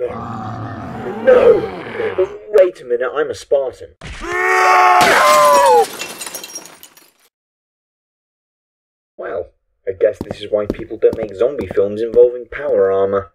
No! Wait a minute, I'm a Spartan. Well, I guess this is why people don't make zombie films involving power armor.